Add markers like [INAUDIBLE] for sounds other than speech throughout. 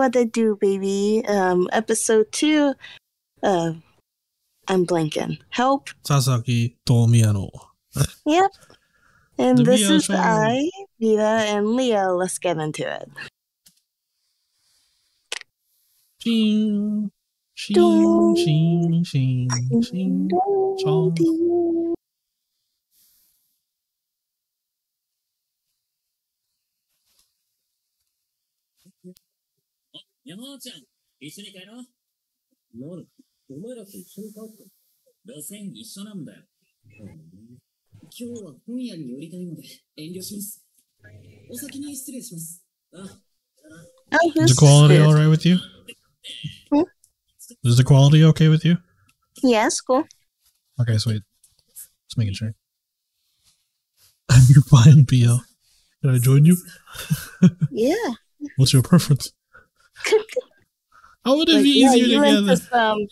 what to do, baby. Um, episode two. Uh, I'm blanking. Help. Sasaki to Miyano. [LAUGHS] Yep. And The this is show. I, Vita, and Leo. Let's get into it. Shing, Dong. shing, shing, shing. Chong. 山尾ちゃん、一緒に帰ろう。なる。お前らと一緒に帰った。路線一緒なんだよ。今日は本屋に寄りたいので遠慮します。お先に失礼します。あ、 Oh, Is who's the quality this? alright with you? Hmm? Is the quality okay with you? Yes, cool. Okay, sweet. Just making sure. I'm your fine BL. Can I join you? Yeah. [LAUGHS] What's your preference? [LAUGHS] How would it Like, be yeah, easier you together? into some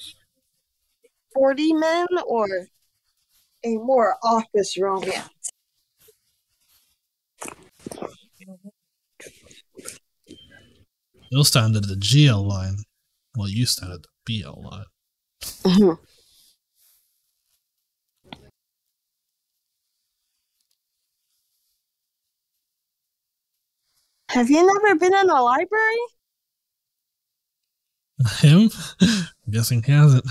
40 men or a more office romance? You'll stand at the GL line, while you stand at the BL line. Mhm. Have you never been in a library? Him? I'm guessing he hasn't.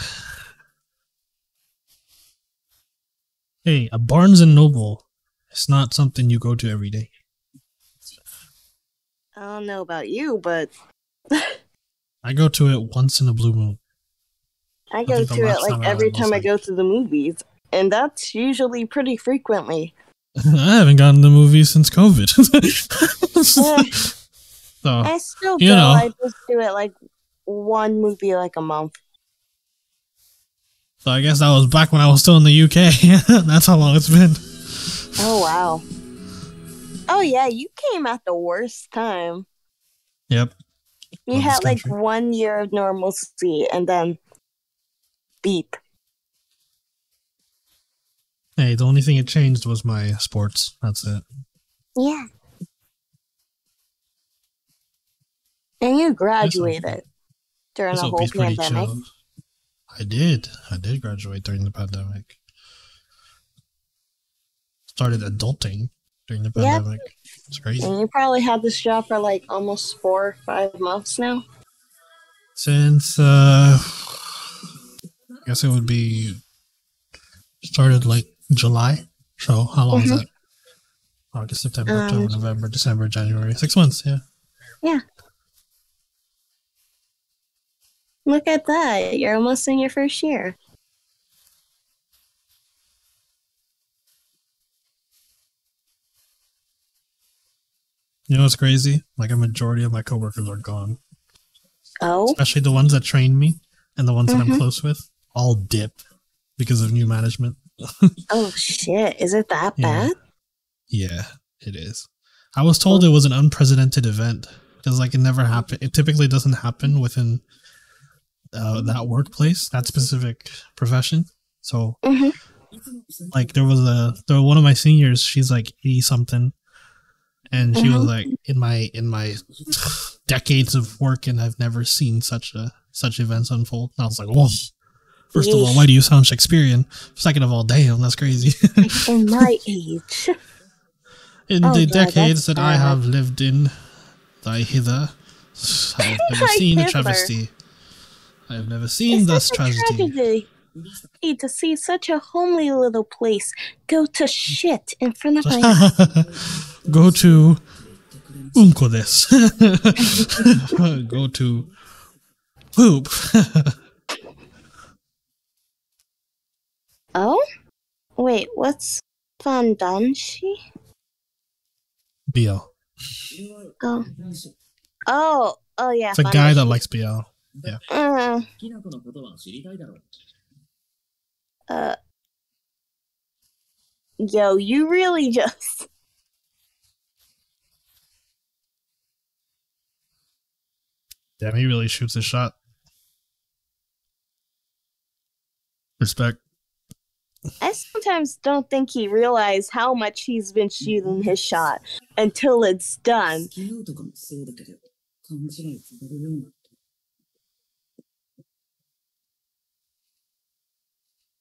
Hey, a Barnes and Noble. It's not something you go to every day. I don't know about you, but I go to it once in a blue moon. I go the to it like time every time I go to the movies, and that's usually pretty frequently. [LAUGHS] I haven't gotten to the movie since COVID. [LAUGHS] so I still you go. know. I just do it like one movie like a month. So I guess that was back when I was still in the UK. [LAUGHS] That's how long it's been. Oh wow. Oh yeah, you came at the worst time. Yep. You had like one year of normalcy and then beep. Hey, the only thing it changed was my sports. That's it. Yeah. And you graduated during This the whole pandemic. chill. I did. I did graduate during the pandemic. Started adulting during the pandemic. It's crazy. And you probably had this job for like almost four or five months now. Since uh I guess it would be started like July. So how long is Mhm. that? August, September, Um, October, November, December, January. Six months, yeah. yeah. Look at that. You're almost in your first year. You know what's crazy? Like a majority of my coworkers are gone. Oh? Especially the ones that trained me and the ones that I'm Mhm. close with. All dip because of new management. [LAUGHS] Oh shit. Is it that Yeah. bad? Yeah, it is. I was told it was an unprecedented event because like it never happened. It typically doesn't happen within uh, that workplace, that specific profession. So Mhm. like there was a there one of my seniors. She's like eighty something, and she was Mhm. like in my in my decades of work, and I've never seen such a such events unfold. And I was like, whoa. First of all, why do you sound Shakespearean? Second of all, damn, that's crazy. In [LAUGHS] my age. in Oh, the God, decades that I have lived in thy hither, I have [LAUGHS] never seen a travesty. I have never seen It's thus tragedy. tragedy. To see such a homely little place go to shit in front of my [LAUGHS] Go to unko this. [LAUGHS] Go to poop. [LAUGHS] Oh? Wait, what's Fudanshi? BL. Oh. Oh, oh yeah. It's a guy that likes BL. Yeah. Uh, uh, yo, you really just. Damn, he really shoots his shot. Respect. I sometimes don't think he realized how much he's been shooting his shot until it's done.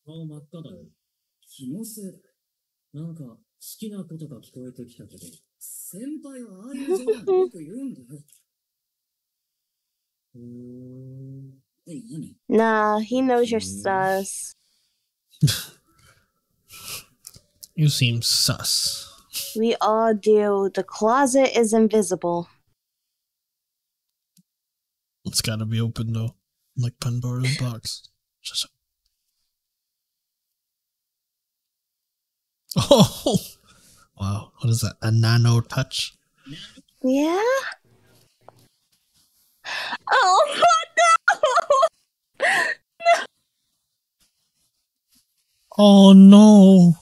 顔真っ赤だよ。気のせいだ。なんか、好きなことが聞こえてきたけど、先輩はああいう冗談よく言うんだよ。うーん。え、何 Nah, [LAUGHS] he knows you're sus. [LAUGHS] You seem sus. We all do. The closet is invisible. It's gotta be open though. Like Pandora's box. Just- Oh wow. What is that? A nano touch? Yeah? Oh no! [LAUGHS] Oh no.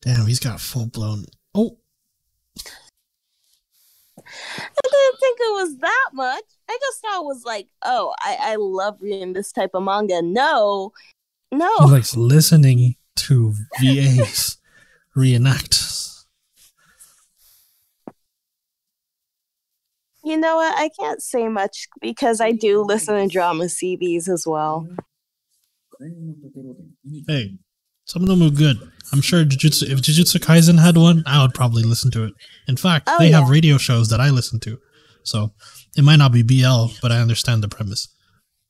Damn, he's got full blown. Oh, I didn't think it was that much. I just thought it was like, oh, I, I love reading this type of manga. No, no. He likes listening to VAs reenact. You know what? I can't say much because I do listen to drama CDs as well. Hey, some of them are good. I'm sure Jujutsu, if Jujutsu Kaisen had one, I would probably listen to it. In fact, Oh, they have radio shows that I listen to. So it might not be BL, but I understand the premise.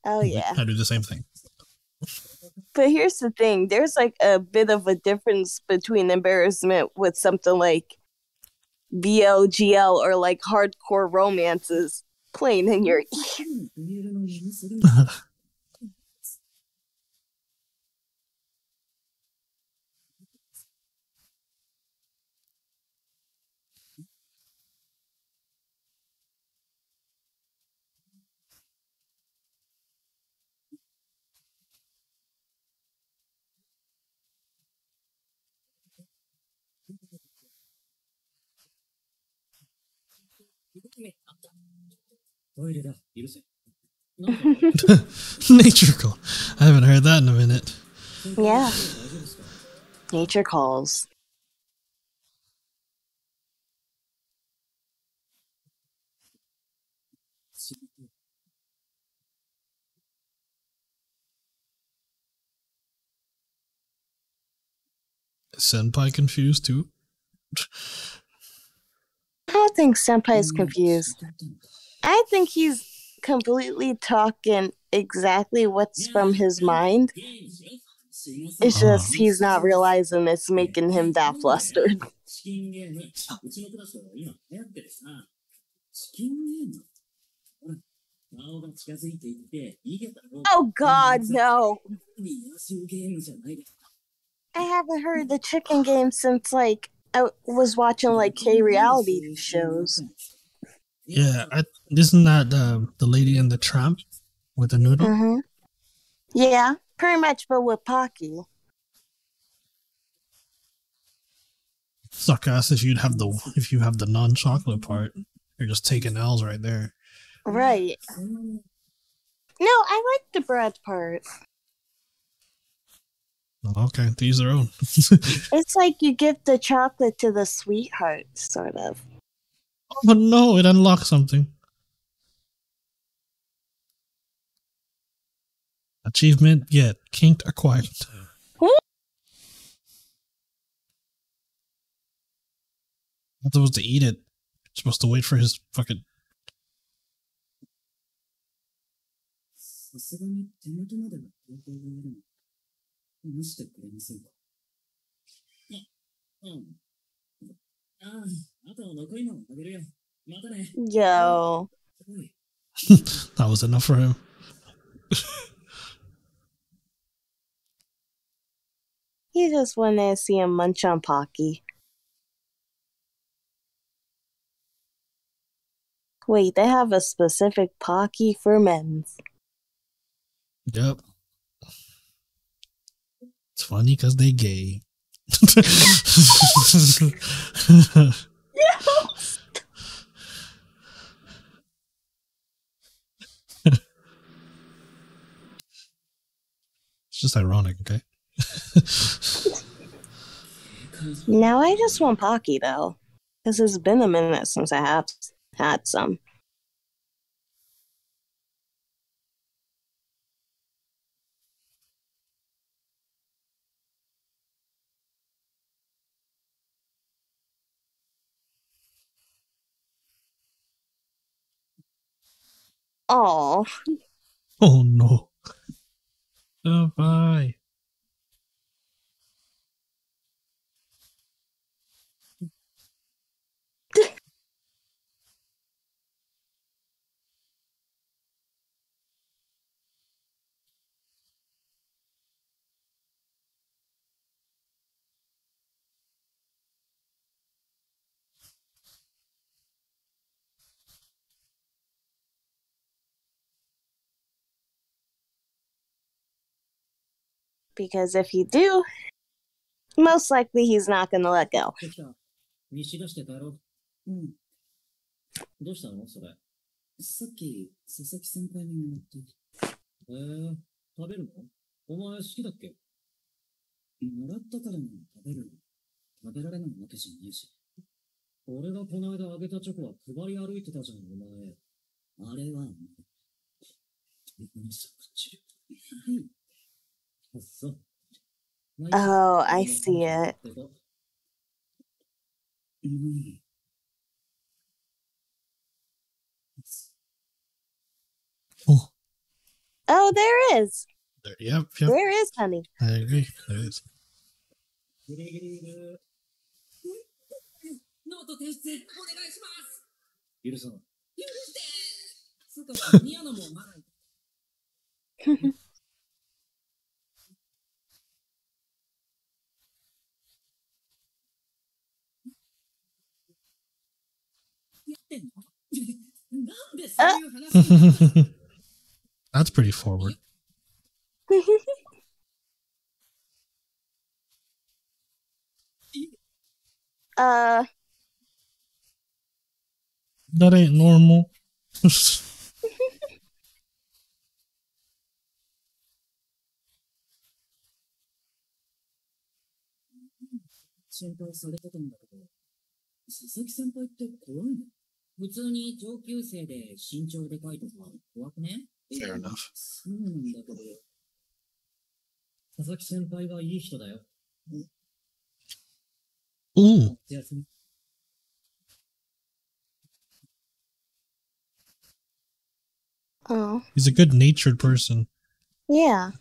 Oh, yeah. I do the same thing. But here's the thing there's like a bit of a difference between embarrassment with something like BLGL or like hardcore romances playing in your メ [LAUGHS] [LAUGHS] ールの真似するんだ トイレだ、許せ。なんか、 Nature I haven't heard that in a minute. Yeah. 大丈夫ですか nature calls. Is Senpai confused too? I don't think Senpai is confused. I think he's completely talking exactly what's from his mind. It's just he's not realizing it's making him that flustered. Oh god, no. I haven't heard the chicken game since like I was watching like K reality shows. Yeah, I, isn't that the the lady in the tramp with the noodle? Mm-hmm. Yeah, pretty much, but with Pocky. Suck ass if you'd have the if you have the non chocolate part, you're just taking L's right there. Right. No, I like the bread part. Okay, to are their own. [LAUGHS] it's like you give the chocolate to the sweetheart, sort of oh no, it unlocks something. Achievement yet. kinked acquired. Not supposed to eat it. supposed to wait for his fucking hmm. Yo. [LAUGHS] that was enough for him. [LAUGHS] he just went there to see him munch on Pocky. Wait, they have a specific Pocky for men's. Yep. It's funny because they gay. [LAUGHS] It's just ironic, okay? [LAUGHS] Now I just want Pocky though, because it's been a minute since I have had some. Oh, oh no. Oh, bye. Because if you do, most likely he's not going to let go. できた。飯出して帰ろう。うん。どうしたの？それ。さっき、佐々木先輩にもらって。えー、食べるの？お前好きだっけ？もらったからに食べる。食べられないわけじゃないし。俺がこの間あげたチョコは配り歩いてたじゃん、お前。あれは、僕の作中。あ、そう。Oh, I see it. Oh, Oh, there is. there, yep, yep. There is, honey. I agree. There is. [LAUGHS] [LAUGHS] That's pretty forward. [LAUGHS] uh that ain't normal. [LAUGHS] 心配されてたんだけど、佐々木先輩って怖いの普通に上級生で身長でかいとか怖くね Fair enough. そうなんだけど。佐々木先輩はいい人だよ。 Ooh, じゃあすみ oh, he's a good natured person yeah.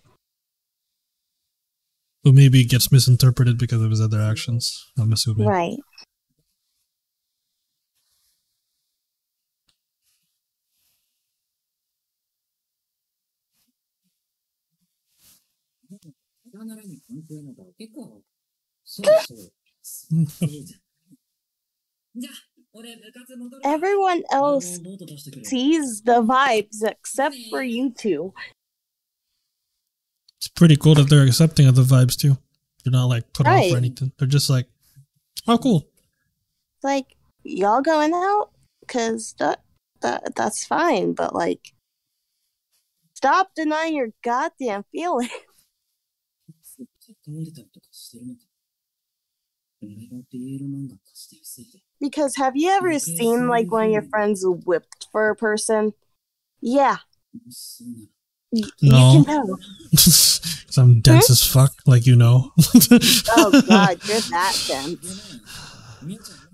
who maybe gets misinterpreted because of his other actions. I'm assuming. Right. た[LAUGHS] ならぬ関係のだけか。そうそう。そうじゃん。じゃあ、俺部活戻る。 Everyone あの else ノート出してくれ。 sees the vibes except for you two. It's pretty cool that they're accepting of the vibes too. They're not like put off Right. or anything. They're just like, oh, cool. Like, y'all going out? Cause that, that that's fine, but like, stop denying your goddamn feeling. 関われたりとかしてるのか。俺が BL 漫画化してるせいで。 Because have you ever seen like one of your friends whipped for a person? Yeah, そうなの。 y- No. you can tell. Cause [LAUGHS] I'm dense as fuck, like you know. Oh god, you're [LAUGHS] that dense. でね、みやちゃん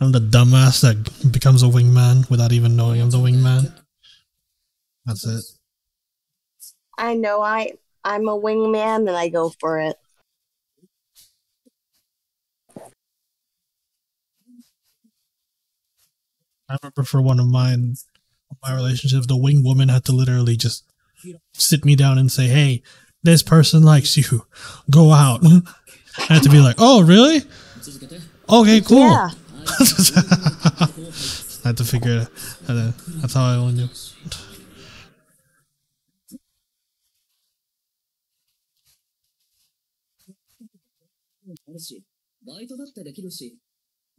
I'm the dumbass that becomes a wingman without even knowing I'm the wingman. That's it. I know I I'm a wingman and I go for it. I remember for one of mine, my relationship, the wing woman had to literally just sit me down and say, "Hey, this person likes you. Go out." [LAUGHS] I had to be like, "Oh, really? Okay, cool." Yeah. [LAUGHS] I had to figure it out. That's how I only knew. あるし、バイトだってできるし、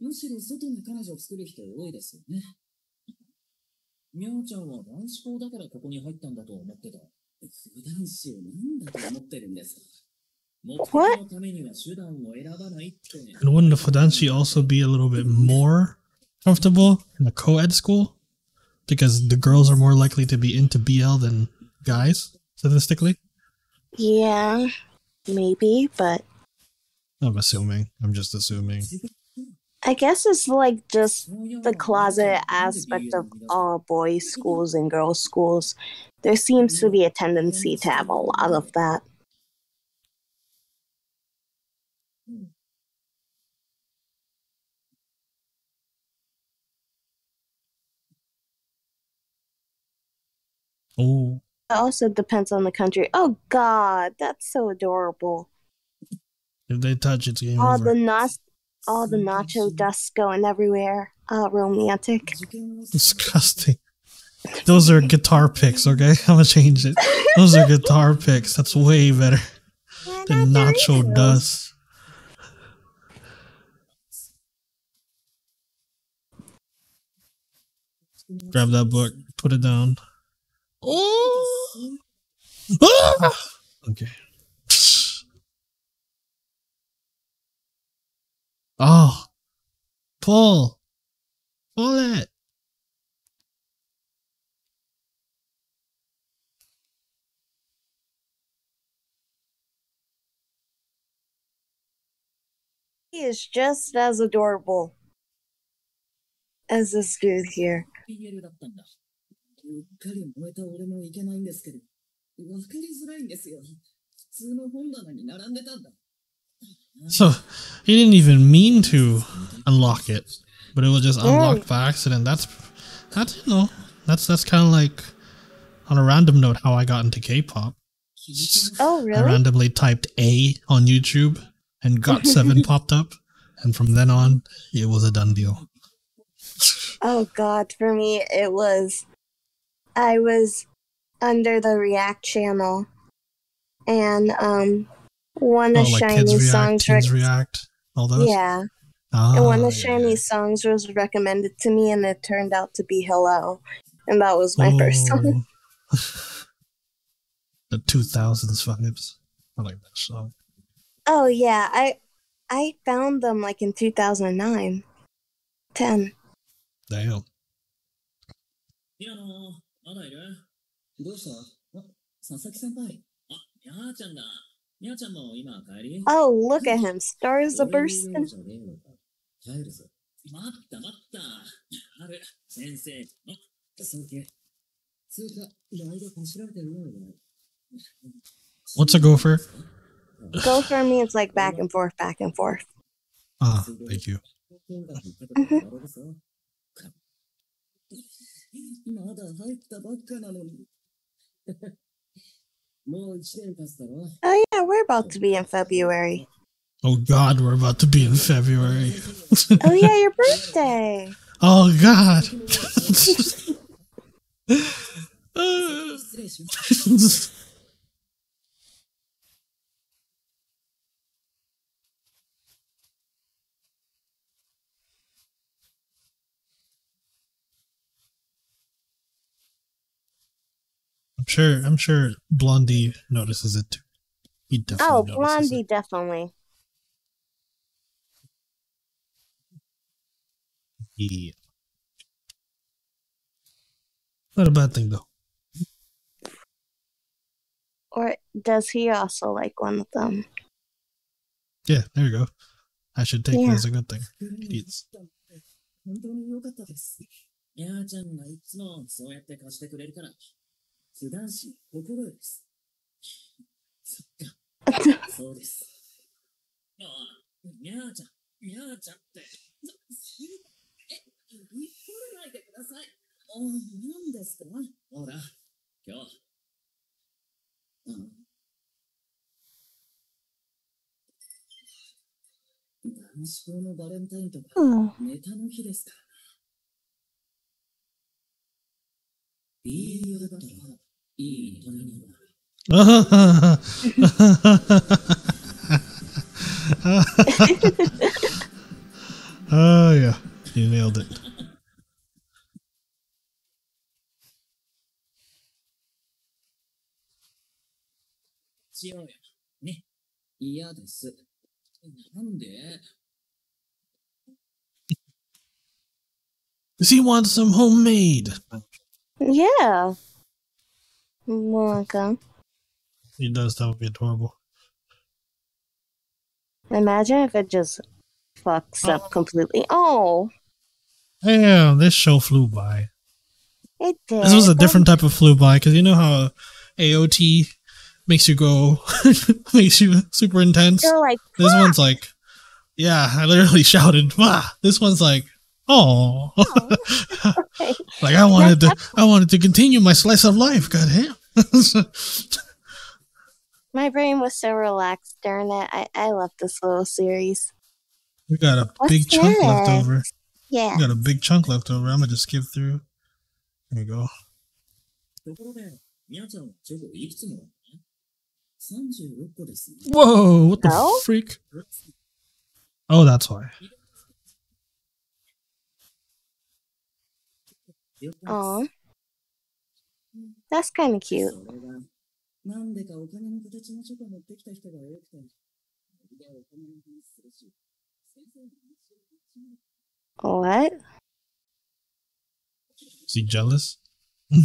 むしろ外に彼女を作る人多いですよね。みゃおちゃんは男子校だからここに入ったんだと思ってた。 普段子を何だと思ってるんですか目的 What? のためには手段を選ばないって。 And wouldn't the Fudanshi also be a little bit more comfortable in a co-ed school? Because the girls are more likely to be into BL than guys, statistically. Yeah, maybe, but I'm assuming. I'm just assuming. I guess it's like just the closet aspect of all boys' schools and girls' schools. There seems to be a tendency to have a lot of that. Oh, It also depends on the country. Oh God, that's so adorable. If they touch, it's game all over. The na- all the nacho dust going everywhere. Uh, romantic. [LAUGHS] Disgusting. Those are guitar picks, okay? [LAUGHS] I'm gonna change it. Those are guitar picks. That's way better than nacho dust. Grab that book, put it down. Oh! Ah! Okay. Oh, pull, pull it. He is just as adorable as this dude here. PL だったんだ。うっかり燃えた俺もいけないんですけど、わかりづらいんですよ。普通の本棚に並んでたんだ。 So he didn't even mean to unlock it, but it was just unlocked by accident. That's that's you know that's that's kind of like on a random note how I got into K-pop. Oh, really? I randomly typed A on YouTube and got [LAUGHS] seven popped up, and from then on it was a done deal. Oh God, for me it was I was under the React channel and um one Oh, of like SHINee kids react, songs teens rec- react, all those. Yeah. Ah, and one of yeah, SHINee songs was recommended to me and it turned out to be Hello. And that was my first song. Oh. the 2000s vibes. I like that song. Oh yeah, I I found them like in 2009. 10. Damn. ピ Oh, look at him. Stars are bursting. What's a gopher? Gopher means like back and forth, back and forth. Ah, thank you. Mm-hmm. Oh yeah, we're about to be in February. Oh God, we're about to be in February. [LAUGHS] Oh yeah, your birthday. oh God. 失 [LAUGHS] [LAUGHS] sure. I'm sure Blondie notices it too. He definitely Oh, notices Blondie, it. definitely. Yeah. Not a bad thing though. Or does he also like one of them? Yeah, there you go. I should take Yeah. it as a good thing. Idiots. 本当に良かったです。やーちゃんがいつもそうやって貸してくれるから、 普段し心よです。そっか、そうです。ああ、にゃーちゃん、にゃーちゃんって、そえ、言い取らないでください。ああ、何ですか？ほら、今日。うん男子校のバレンタインとか、Oh. ネタの日ですから。いい理由だったら。oh yeah, you nailed it. Does he want some homemade? Yeah. Welcome. He does. That would be adorable. Imagine if it just fucks up oh. completely. Oh, Damn, this show flew by. it did. This was a different type of flew by because you know how AOT makes you go, [LAUGHS] makes you super intense. They're like, This one's like, yeah, I literally [LAUGHS] shouted, "Wow!" This one's like, oh, [LAUGHS] okay. like I wanted to, I wanted to continue my slice of life. God damn my brain was so relaxed during it. I, I love this little series. We got a What's big chunk left over. Yeah. We got a big chunk left over. I'm gonna just skip through. There we go. Whoa, what the no? freak? Oh, that's why. Oh. That's kind of cute. それが、なんでかお金の形のチョコ持ってきた人が多くて、でお金の話するし、先生の話を聞いてしまう What? Is he jealous? [LAUGHS]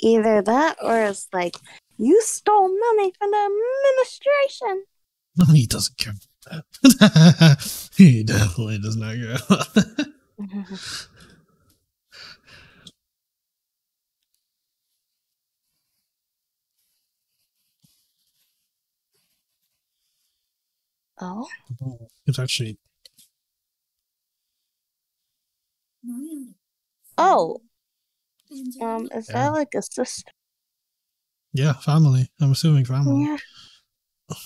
Either that or it's like, you stole money from the administration. No, [LAUGHS] he doesn't care about that. [LAUGHS] he definitely does not care about that. Oh. It's actually. Oh. Um, is yeah. that like a sister? Yeah, family. I'm assuming family. Yeah.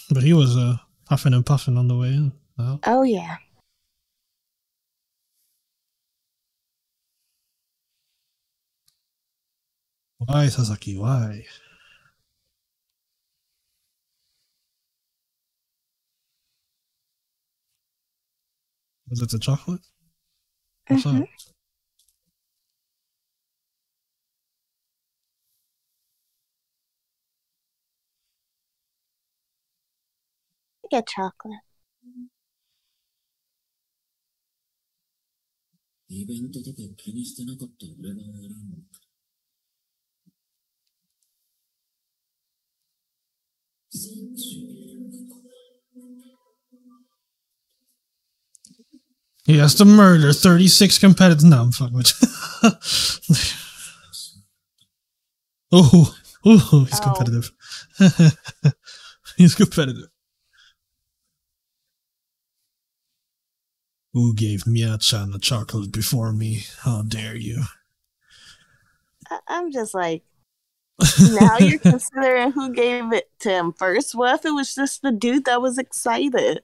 But he was uh, puffing and puffing on the way in. Oh, oh yeah. Why, Sasaki? Why? Was it the chocolate? What's Mhm. up? Get chocolate. イベントとか気にしてなかった俺が悪いのか。 He has to murder 36 competitors. No, I'm fucking with you. [LAUGHS] oh, oh, he's competitive. [LAUGHS] he's competitive. Who gave Mia-chan the chocolate before me? How dare you? I- I'm just like, now you're [LAUGHS] considering who gave it to him first. What if it was just the dude that was excited?